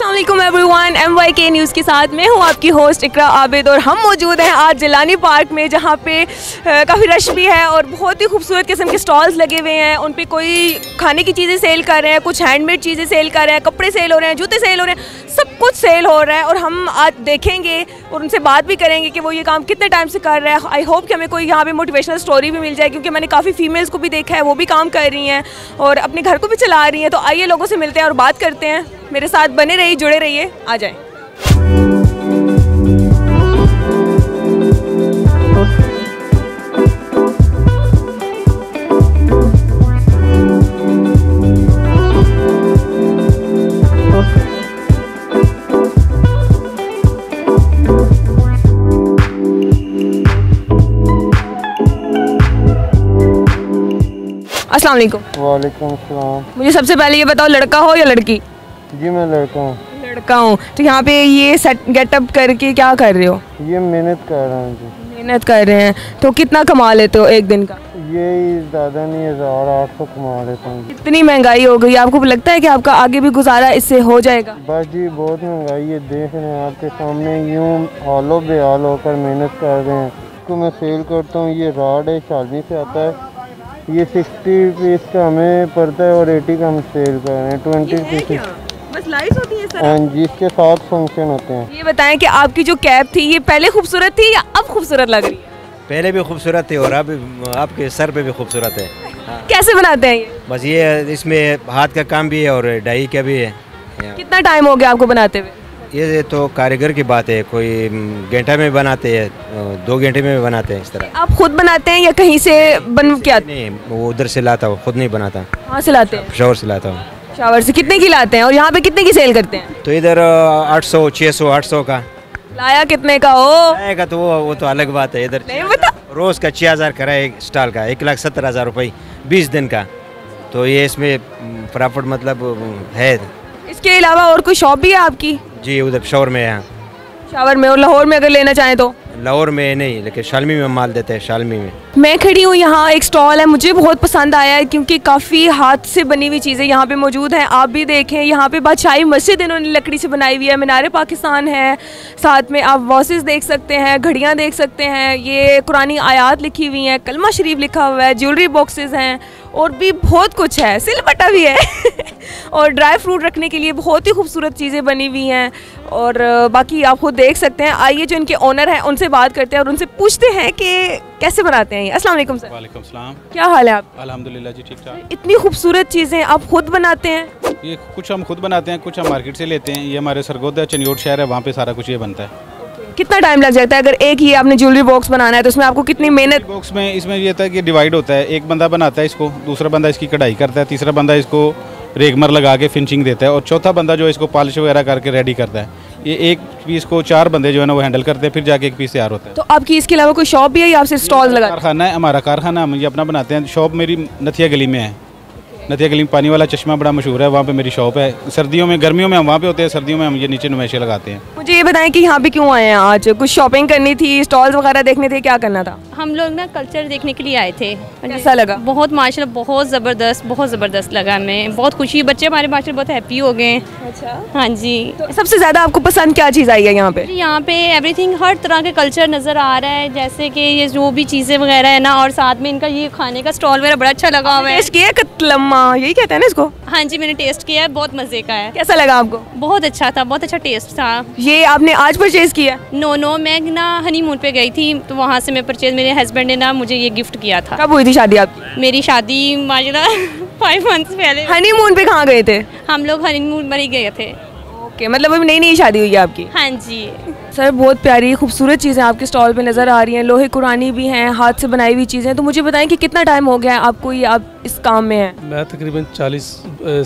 Aslam every one M Y के news के साथ मैं हूँ आपकी होस्ट इकरा आबिद और हम मौजूद हैं आज जिलानी पार्क में, जहाँ पे काफ़ी रश भी है और बहुत ही खूबसूरत किस्म के स्टॉल्स लगे हुए हैं। उन पर कोई खाने की चीज़ें सेल कर रहे हैं, कुछ हैंडमेड चीज़ें सेल कर रहे हैं, कपड़े सेल हो रहे हैं, जूते सेल हो रहे हैं, सब कुछ सेल हो रहा है और हम आज देखेंगे और उनसे बात भी करेंगे कि वो ये काम कितने टाइम से कर रहे हैं। आई होप कि हमें कोई यहाँ पे मोटिवेशनल स्टोरी भी मिल जाए, क्योंकि मैंने काफ़ी फीमेल्स को भी देखा है, वो भी काम कर रही हैं और अपने घर को भी चला रही हैं। तो आइए लोगों से मिलते हैं और बात करते हैं। मेरे साथ बने रहिए, जुड़े रहिए, आ जाएँ। अस्सलाम वालेकुम। वालेकुम सलाम मुझे सबसे पहले ये बताओ लड़का हो या लड़की? जी मैं लड़का हूँ। लड़का हूँ। तो यहाँ पे ये सेट गेटअप करके क्या कर रहे हो? ये मेहनत कर रहा हूँ जी। मेहनत कर रहे हैं। तो कितना कमा लेते हो एक दिन का? ये ज़्यादा नहीं हज़ार आठ सौ कमा लेता हूँ इतनी महँगाई हो गई। आपको लगता है कि आपका आगे भी गुजारा इससे हो जाएगा? बस जी बहुत महँगाई है। देख रहे हैं आपके सामने यूँ हालो बेहाल होकर मेहनत कर रहे हैं। इसको मैं सेल करता हूँ। ये राड है शालमी से आता है। ये सिक्सटी पीस का हमें पड़ता है और एटी का हम सेल कर रहे हैं ट्वेंटी पीस बस लाइट होती है हाँ जी इसके साथ फ़ंक्शन होते हैं। ये बताएँ कि आपकी जो कैब थी ये पहले खूबसूरत थी या अब खूबसूरत लग रही है? पहले भी खूबसूरत थी और अब आपके सर पे भी खूबसूरत है। कैसे बनाते हैं ये? बस ये इसमें हाथ का काम भी है और डाई का भी है। कितना टाइम हो गया आपको बनाते हुए? ये तो कारीगर की बात है कोई घंटा में बनाते हैं दो घंटे में बनाते हैं इस तरह। आप खुद बनाते हैं या कहीं से बन के आते नहीं वो उधर से लाता हूँ खुद नहीं बनाता। कहाँ से लाते हैं? शोर से लाता हूँ। शावर से कितने की लाते हैं और यहाँ पे कितने की सेल करते हैं? तो इधर आठ सौ छः सौ आठ सौ का। लाया कितने का हो? आएगा तो वो वो तो अलग बात है इधर। नहीं बता रोज़ का छः हज़ार करा है स्टॉल का एक लाख सत्तर हज़ार रुपये बीस दिन का। तो ये इसमें प्रॉफिट मतलब है। इसके अलावा और कोई शॉप भी है आपकी? जी उधर शोर में है। शावर में और लाहौर में अगर लेना चाहें तो? लाहौर में नहीं लेकिन शालमी में माल देते हैं शालमी में। मैं खड़ी हूँ यहाँ, एक स्टॉल है, मुझे बहुत पसंद आया है क्योंकि काफ़ी हाथ से बनी हुई चीज़ें यहाँ पे मौजूद हैं। आप भी देखें, यहाँ पे बादशाही मस्जिद इन्होंने लकड़ी से बनाई हुई है, मीनार पाकिस्तान है। साथ में आप वॉसेस देख सकते हैं, घड़ियाँ देख सकते हैं, ये कुरानी आयात लिखी हुई हैं, कलमा शरीफ लिखा हुआ है, ज्वेलरी बॉक्सेज हैं और भी बहुत कुछ है। सिलबटा भी है। और ड्राई फ्रूट रखने के लिए बहुत ही खूबसूरत चीज़ें बनी हुई हैं। और बाकी आप खुद देख सकते हैं, आइए जो इनके ओनर हैं, उनसे बात करते हैं और उनसे पूछते हैं कि कैसे बनाते हैं ये? अस्सलाम वालेकुम सर। वालेकुम सलाम। क्या हाल है आप अल्हम्दुलिल्लाह जी ठीक ठाक इतनी खूबसूरत चीज़ें आप खुद बनाते हैं। ये कुछ हम खुद बनाते हैं कुछ हम मार्केट से लेते हैं। ये हमारे सरगोदा चनियोट शहर है वहाँ पे सारा कुछ ये बनता है। कितना टाइम लग जाता है? अगर एक ही आपने ज्वेलरी बॉक्स बनाना है तो उसमें आपको कितनी मेहनत बॉक्स में इसमें ये था कि डिवाइड होता है। एक बंदा बनाता है इसको दूसरा बंदा इसकी कढ़ाई करता है तीसरा बंदा इसको रेगमर लगा के फिनिशिंग देता है और चौथा बंदा जो इसको पॉलिश वगैरह करके रेडी करता है। ये एक पीस को चार बंदे जो है ना वो हैंडल करते हैं फिर जाके एक पीस तैयार होता है। तो आपकी इसके अलावा कोई शॉप भी है या आप सिर्फ़ स्टॉल लगा कारखाना है हमारा कारखाना हम ये अपना बनाते हैं। शॉप मेरी नथिया गली में है। नथिया गली में पानी वाला चश्मा बड़ा मशहूर है वहाँ पे मेरी शॉप है। सर्दियों में गर्मियों में हम वहाँ पे होते हैं सर्दियों में हम ये नीचे नुमाइशें लगाते हैं। मुझे ये बताएँ कि यहाँ पे क्यों आए हैं आज? कुछ शॉपिंग करनी थी स्टॉल्स वगैरह देखने थे क्या करना था? हम लोग ना कल्चर देखने के लिए आए थे। कैसा लगा? बहुत माशाल्लाह बहुत ज़बरदस्त बहुत ज़बरदस्त लगा हमें। बहुत खुशी बच्चे हमारे माशाल्लाह बहुत हैप्पी हो गए अच्छा। हाँ जी। तो सबसे ज़्यादा आपको पसंद क्या चीज़ आई है यहाँ पे? यहाँ पे एवरीथिंग हर तरह के कल्चर नज़र आ रहा है। जैसे कि ये जो भी चीज़ें वगैरह है ना और साथ में इनका ये खाने का स्टॉल वगैरह बड़ा अच्छा लगा हुआ है। टेस्ट किया कतलम्मा यही कहते हैं ना इसको? हाँ जी मैंने टेस्ट किया है बहुत मज़े का है। कैसा लगा आपको? बहुत अच्छा था बहुत अच्छा टेस्ट था। ये आपने आज परचेज किया? नो नो मैं ना हनी मून पे गई थी तो वहाँ से मैं परचेज मेरे हस्बैंड ने ना मुझे ये गिफ्ट किया था। कब हुई थी शादी आपकी? मेरी शादी माजरा फाइव मंथ्स पहले। हनीमून पे कहाँ गए थे? हम लोग हनीमून पर ही गए थे। ओके मतलब अभी नई नई शादी हुई है आपकी? हाँ जी। सर बहुत प्यारी खूबसूरत चीज़ें आपके स्टॉल पे नज़र आ रही हैं लोहे कुरानी भी हैं हाथ से बनाई हुई चीज़ें तो मुझे बताएँ कि कितना टाइम हो गया है आपको ये आप इस काम में हैं? मैं तकरीबन 40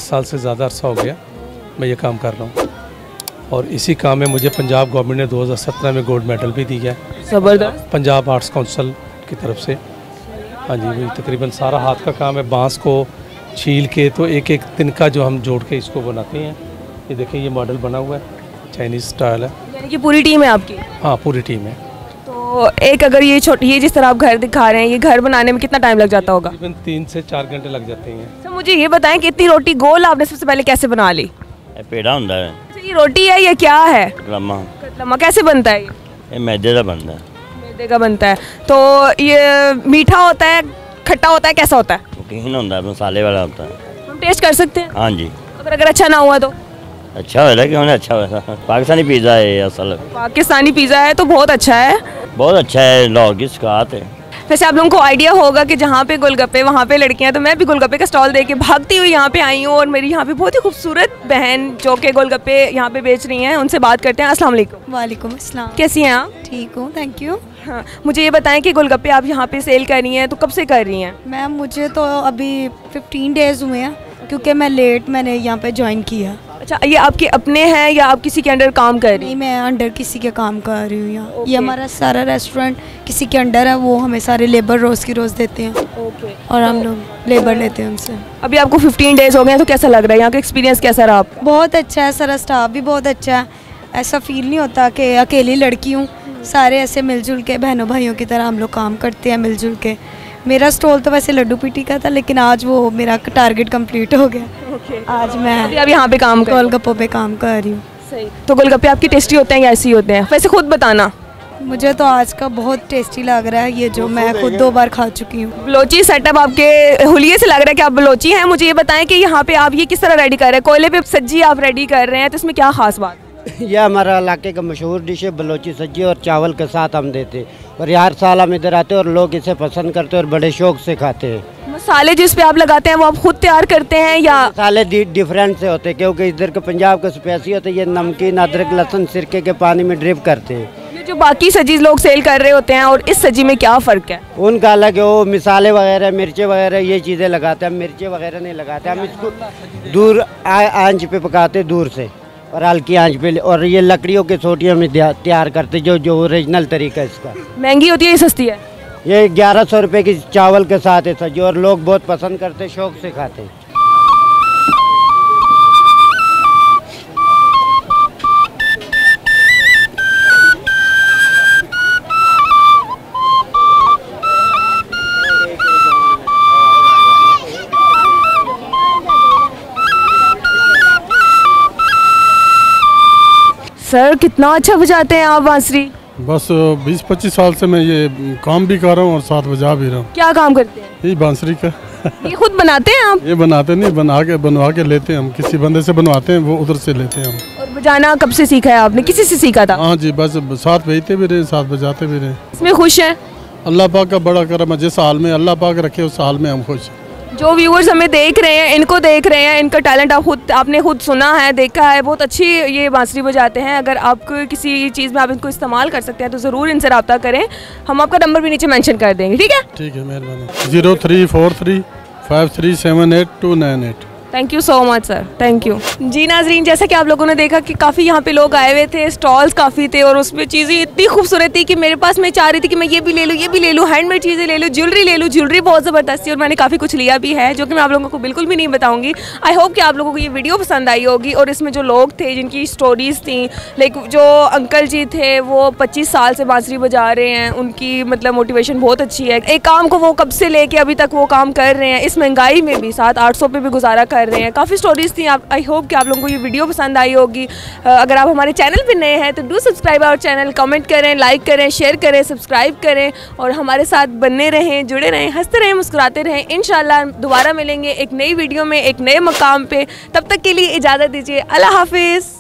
साल से ज़्यादा अरसा हो गया मैं ये काम कर रहा हूँ। और इसी काम में मुझे पंजाब गवर्नमेंट ने 2017 में गोल्ड मेडल भी दिया। है पंजाब आर्ट्स काउंसिल की तरफ़ से। हाँ जी वही तकरीबन सारा हाथ का काम है। बाँस को छील के तो एक एक दिन का जो हम जोड़ के इसको बनाते हैं। ये देखें ये मॉडल बना हुआ है। चाइनीज़ स्टाइल है। यानी कि पूरी टीम है आपकी? हाँ पूरी टीम है। तो एक अगर ये छोटी ये जिस तरह आप घर दिखा रहे हैं ये घर बनाने में कितना टाइम लग जाता होगा? तीन से चार घंटे लग जाते हैं। अच्छा, मुझे ये बताएँ कि इतनी रोटी गोल आपने सबसे पहले कैसे बना ली? पेड़ा होता है। ये रोटी है या क्या है? लम्मा कतलमा कैसे बनता है ये? ये मैदे का बनता है। मैदे का बनता है। तो ये मीठा होता है खट्टा होता है कैसा होता है? होता है मसाले वाला होता है। हम टेस्ट कर सकते हैं? हाँ जी। अगर अगर अच्छा ना हुआ तो? अच्छा हो रहा क्यों नहीं अच्छा हो पाकिस्तानी पिज़्ज़ा है असल। पाकिस्तानी पिज़्ज़ा है तो बहुत अच्छा है। बहुत अच्छा है लोग इसका आते हैं। वैसे आप लोगों को आइडिया होगा कि जहाँ पे गोलगप्पे वहाँ पे लड़कियाँ तो मैं भी गोलगप्पे का स्टॉल देके भागती हुई यहाँ पे आई हूँ और मेरी यहाँ पे बहुत ही खूबसूरत बहन जो कि गोलगप्पे यहाँ पे बेच रही हैं उनसे बात करते हैं। असल वालेकुम। वालेकुम अस्सलाम। कैसी हैं आप? ठीक हूँ थैंक यू हाँ मुझे ये बताएँ कि गोलगप्पे आप यहाँ पे सेल कर रही हैं तो कब से कर रही हैं? मैम मुझे तो अभी 15 डेज़ हुए हैं। क्योंकि मैं लेट मैंने यहाँ पे ज्वाइन किया। अच्छा ये आपके अपने हैं या आप किसी के अंडर काम कर रही नहीं मैं अंडर किसी के काम कर रही हूँ यहाँ। ये हमारा सारा रेस्टोरेंट किसी के अंडर है वो हमें सारे लेबर रोज़ की रोज़ देते हैं। हैं ओके और हम लोग लेबर लेते हैं उनसे। अभी आपको 15 डेज़ हो गए हैं तो कैसा लग रहा है? यहाँ का एक्सपीरियंस कैसा रहा आपका? बहुत अच्छा है सारा स्टाफ भी बहुत अच्छा है। ऐसा फील नहीं होता कि अकेली लड़की हूँ। सारे ऐसे मिलजुल के बहनों भाइयों की तरह हम लोग काम करते हैं मिलजुल के। मेरा स्टॉल तो वैसे लड्डू पीटी का था लेकिन आज वो मेरा टारगेट कंप्लीट हो गया। आज मैं अभी आप यहाँ पे काम कर गोलगप्पों पे काम कर रही हूँ। सही। तो गोलगप्पे आपके टेस्टी होते हैं या ऐसे ही होते हैं? वैसे खुद बताना। मुझे तो आज का बहुत टेस्टी लग रहा है ये जो मैं खुद दो बार खा चुकी हूँ। बलोची सेटअप आपके हुलिये से लग रहा है कि आप बलोची हैं? मुझे ये बताएँ कि यहाँ पे आप ये किस तरह रेडी कर रहे हैं? कोयले पे सब्ज़ी आप रेडी कर रहे हैं तो इसमें क्या खास बात? यह हमारा इलाके का मशहूर डिश है बलोची सब्ज़ी और चावल के साथ हम देते और हर साल हम इधर आते हैं और लोग इसे पसंद करते हैं और बड़े शौक से खाते हैं। मसाले जिस पे आप लगाते हैं वो आप खुद तैयार करते हैं या मसाले डिफरेंट से होते हैं क्योंकि इधर के पंजाब के स्पेसी होते हैं ये नमकीन अदरक लहसुन सिरके के पानी में ड्रिप करते हैं। जो बाकी सब्ज़ी लोग सेल कर रहे होते हैं और इस सब्ज़ी में क्या फ़र्क है? उनका अलग है वो मिसाले वगैरह मिर्चे वगैरह ये चीज़ें लगाते हैं। हम मिर्चे वगैरह नहीं लगाते हम इसको दूर आँच पे पकाते दूर से। और हल्की आँच पे और ये लकड़ियों के सोटियों में तैयार करते जो जो ओरिजिनल तरीका है इसका। महँगी होती है या सस्ती है? ये ग्यारह सौ रुपये की चावल के साथ है सर जो और लोग बहुत पसंद करते शौक से खाते हैं। सर कितना अच्छा बजाते हैं आप बांसुरी? बस बीस पच्चीस साल से मैं ये काम भी कर रहा हूँ और साथ बजा भी रहा हूँ। क्या काम करते हैं? यही बांसुरी का। ये खुद बनाते हैं आप? ये बनाते नहीं बना के बनवा के लेते हैं हम। किसी बंदे से बनवाते हैं वो उधर से लेते हैं हम। और बजाना कब से सीखा है आपने? किसी से सीखा था? हाँ जी बस साथ भेजते भी रहे साथ बजाते भी रहे। इसमें खुश है? अल्लाह पाक का बड़ा करम है जिस हाल में अल्लाह पाक रखे उस हाल में हम खुश हैं। जो व्यूअर्स हमें देख रहे हैं, इनको देख रहे हैं, इनका टैलेंट आप खुद, आपने खुद सुना है, देखा है, बहुत अच्छी ये बांसुरी बजाते हैं। अगर आप किसी चीज़ में आप इनको इस्तेमाल कर सकते हैं तो ज़रूर इनसे रबता करें। हम आपका नंबर भी नीचे मैंशन कर देंगे, ठीक है? ठीक है, मेहरबानी। Zero three four three five three seven eight two nine eight. Thank you so much sir thank you ji नाजरीन, जैसा कि आप लोगों ने देखा कि काफ़ी यहाँ पे लोग आए हुए थे स्टॉल्स काफ़ी थे और उसमें चीज़ें इतनी खूबसूरत थी कि मेरे पास मैं चाह रही थी कि मैं ये भी ले लूँ, ये भी ले लूँ हैंडमेड चीज़ें ले लूँ ज्वेलरी ले लूँ। ज्वेलरी बहुत ज़बरदस्त थी और मैंने काफ़ी कुछ लिया भी है, जो कि मैं आप लोगों को बिल्कुल भी नहीं बताऊँगी। आई होप कि आप लोगों को ये वीडियो पसंद आई होगी और इसमें जो लोग थे, जिनकी स्टोरीज़ थी लाइक जो अंकल जी थे, वो पच्चीस साल से बांसुरी बजा रहे हैं, उनकी मतलब मोटिवेशन बहुत अच्छी है। एक काम को वो कब से लेके अभी तक वो काम कर रहे हैं, इस महँगाई में भी सात आठ सौ भी गुजारा कर रहे हैं। काफ़ी स्टोरीज थी। आप आई होप कि आप लोगों को ये वीडियो पसंद आई होगी। अगर आप हमारे चैनल पर नए हैं तो do subscribe our channel comment करें लाइक करें शेयर करें सब्सक्राइब करें और हमारे साथ बने रहें, जुड़े रहें, हँसते रहें, मुस्कुराते रहें। इन दोबारा मिलेंगे एक नई वीडियो में, एक नए मकाम पर तब तक के लिए इजाज़त दीजिए। अल्लाह हाफिज़।